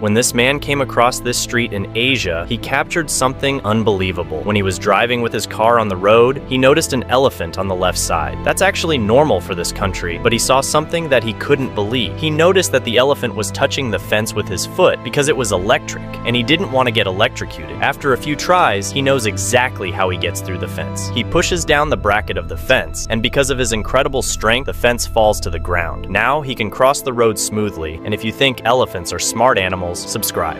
When this man came across this street in Asia, he captured something unbelievable. When he was driving with his car on the road, he noticed an elephant on the left side. That's actually normal for this country, but he saw something that he couldn't believe. He noticed that the elephant was touching the fence with his foot because it was electric, and he didn't want to get electrocuted. After a few tries, he knows exactly how he gets through the fence. He pushes down the bracket of the fence, and because of his incredible strength, the fence falls to the ground. Now he can cross the road smoothly, and if you think elephants are smart animals, subscribe.